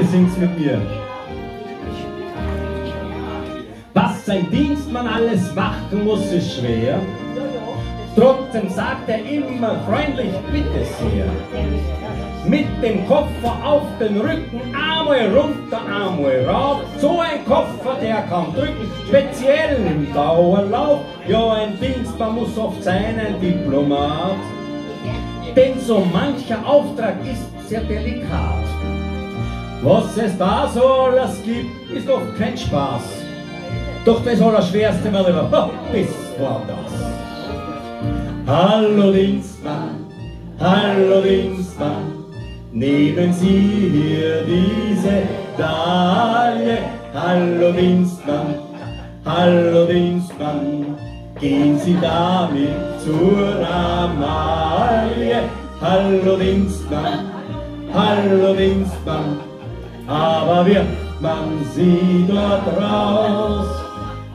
Bitte sing's mit mir. Was sein Dienstmann alles machen muss, ist schwer. Trotzdem sagt er immer freundlich, bitte sehr. Mit dem Koffer auf den Rücken, einmal runter, einmal rauf. So ein Koffer, der kann drücken, speziell im Dauerlauf. Ja, ein Dienstmann muss oft sein, ein Diplomat. Denn so mancher Auftrag ist sehr delikat. Was es da so alles gibt, ist oft kein Spaß. Doch das Allerschwerste war überhaupt, das war das. Hallo Dienstmann, hallo Dienstmann, nehmen Sie hier diese Dalie. Hallo Dienstmann, hallo Dienstmann, gehen Sie damit zur Amalie. Hallo Dienstmann, hallo Dienstmann, aber wird man Sie dort raus,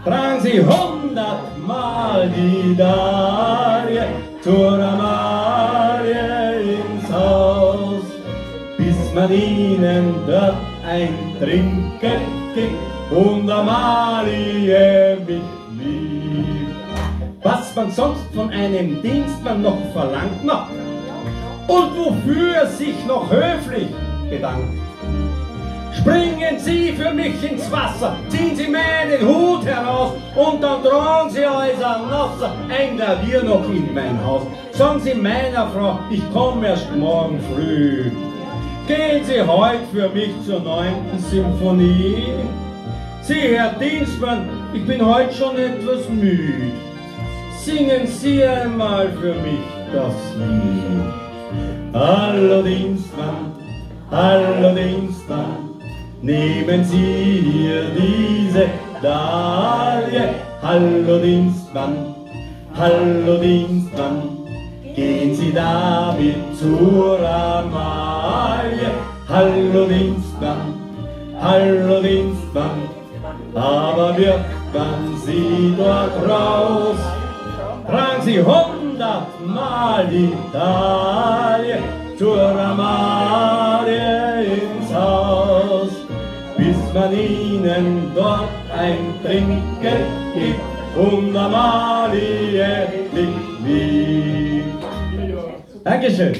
tragen Sie hundertmal die Dalie zur ins Haus, bis man ihnen dort ein Trinken gibt und Amalie mitlieb. Was man sonst von einem Dienstmann noch verlangt, noch und wofür sich noch höflich bedankt. Springen Sie für mich ins Wasser, ziehen Sie meinen Hut heraus und dann tragen Sie euch an Nasser ein Klavier noch in mein Haus. Sagen Sie meiner Frau, ich komme erst morgen früh. Gehen Sie heute für mich zur neunten Symphonie. Sie, Herr Dienstmann, ich bin heute schon etwas müde. Singen Sie einmal für mich das Lied. Hallo Dienstmann, hallo Dienstmann, nehmen Sie hier diese Dalie. Hallo Dienstmann, hallo Dienstmann, gehen Sie damit zur Amalie. Hallo Dienstmann, hallo Dienstmann, aber wird man Sie dort raus, tragen Sie hundertmal die Dalie zur Amalie man ihnen dort ein Trinken gibt und Amalie liegt lieb. Dankeschön.